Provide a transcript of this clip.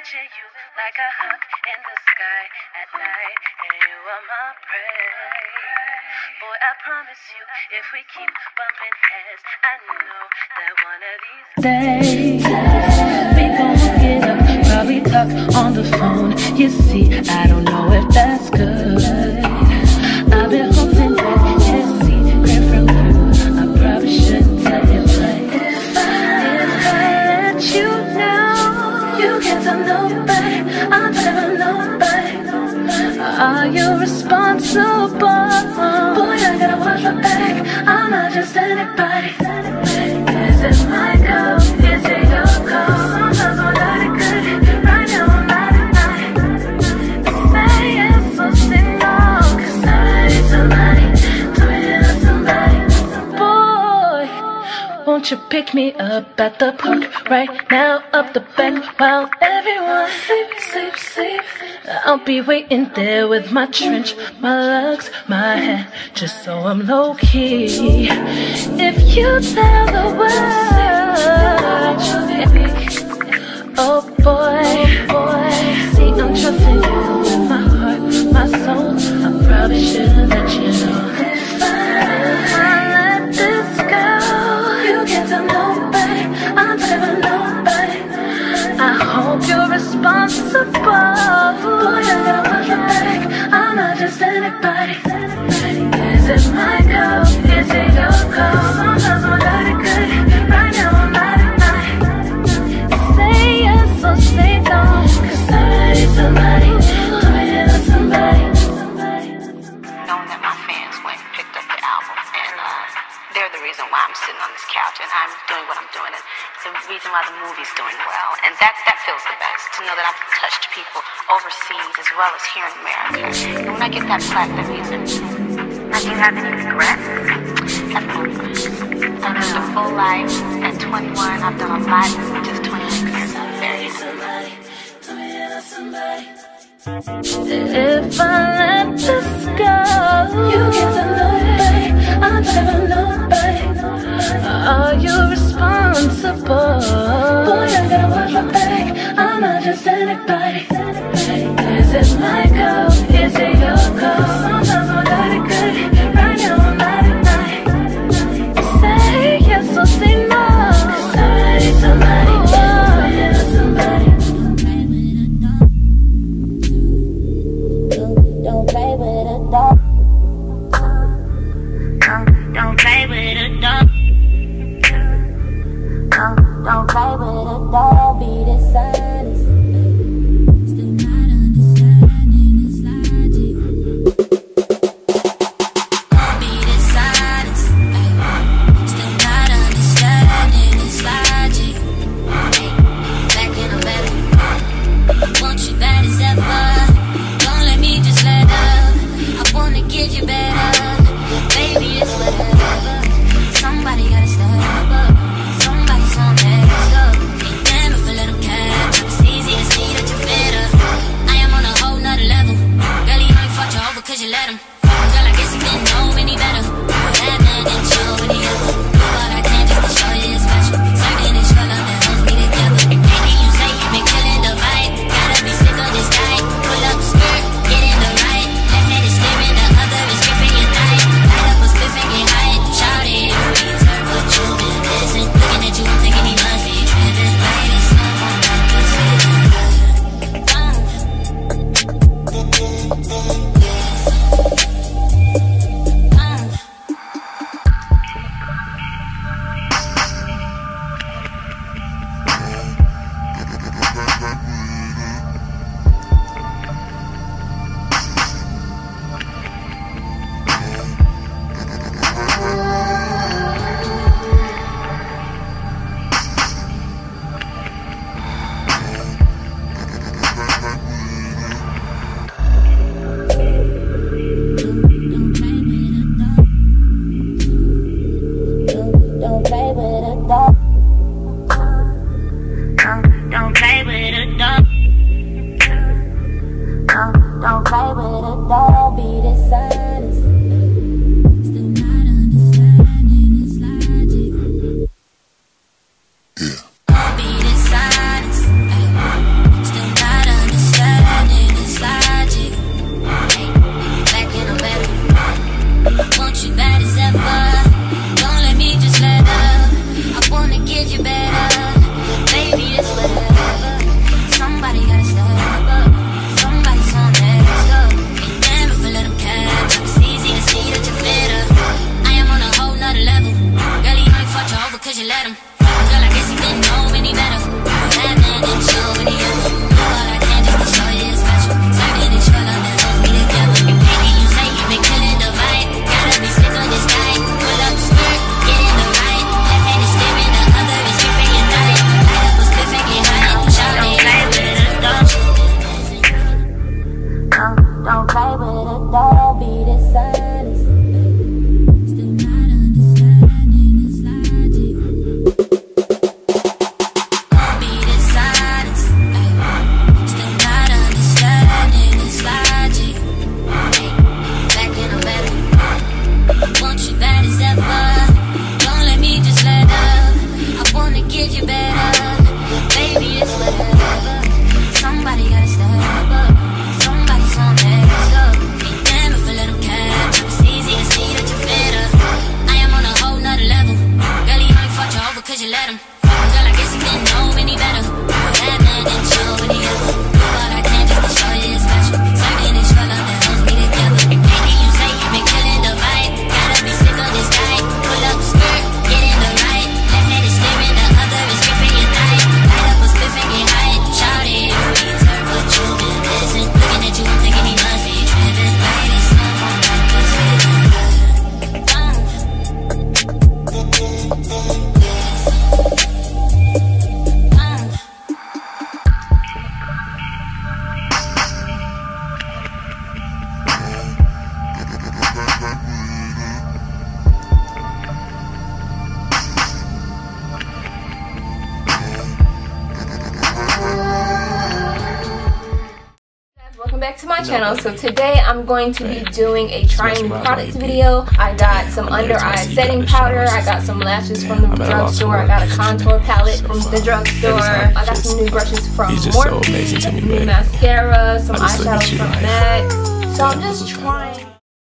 watching you like a hawk in the sky at night, and you are my prey. Boy, I promise you, if we keep bumping heads, I know that one of these days we gon' get up, probably talk on the phone. You see, I Boy, I gotta watch my back. I'm not just anybody. You pick me up at the park right now, up the back while everyone sleep, sleep, sleep. I'll be waiting there with my trench, my lugs, my hat, just so I'm low key. If you tell the world, oh boy, oh boy, see I'm trusting you I'm not just reason why the movie's doing well, and that that feels the best to know that I've touched people overseas as well as here in America. And when I get that plaque, that means everything. Now, do you have any regrets? Have no regrets. I've lived a full life. At 21, I've done a lot in just 26 years. I'm very happy. If I let this go, you can't tell nobody. I'm telling nobody. Are you responsible? Boy, I gotta watch my back. I'm not just anybody. Is it my go? Is it your call? cause you let him. Girl, I guess he didn't know any better. My channel. So today I'm going to be doing a trying new products video. I got some under eye setting powder. I got some lashes from the drugstore. I got a contour palette from the drugstore. I got some new brushes from Morphe, new mascara, some eyeshadows from MAC. So I'm just trying